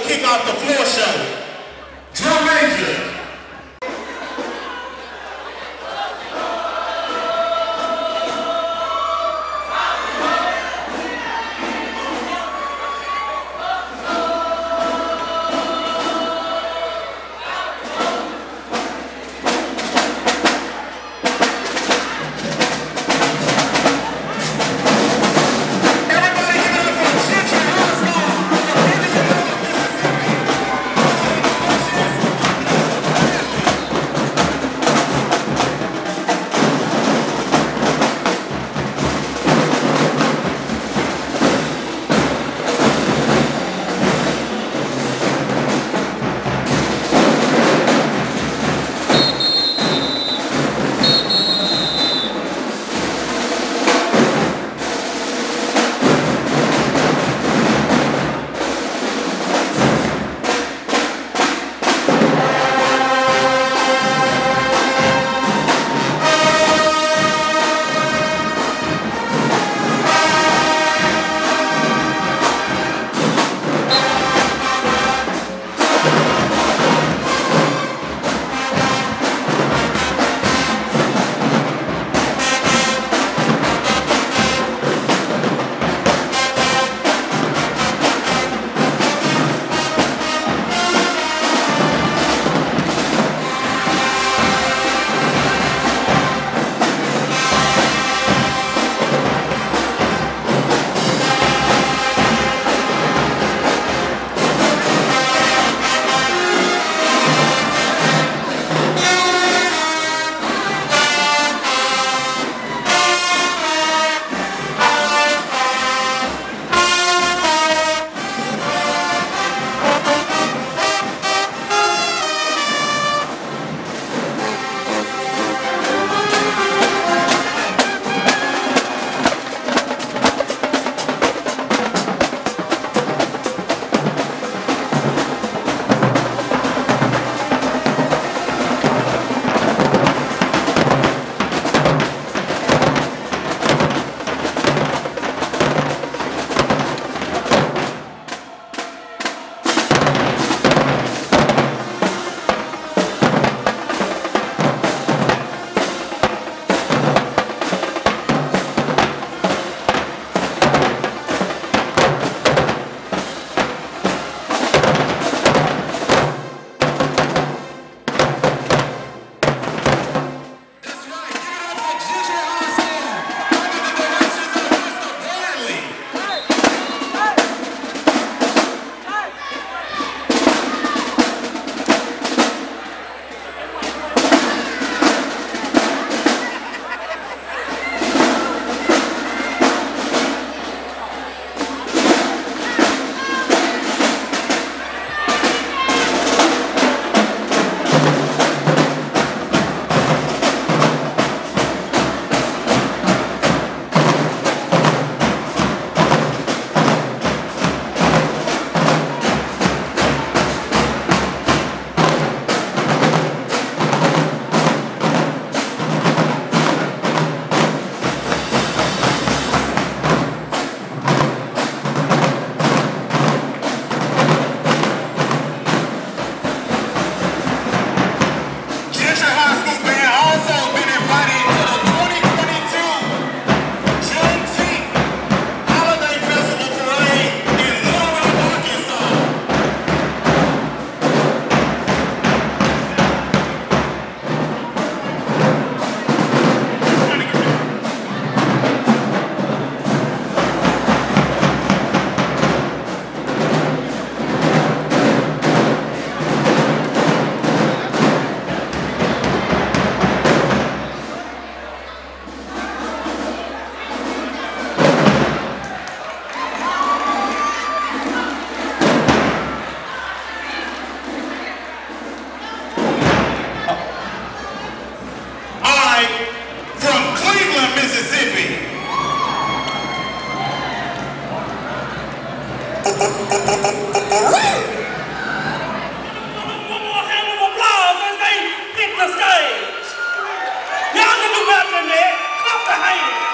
kick off the floor show. Drum Major. fighting.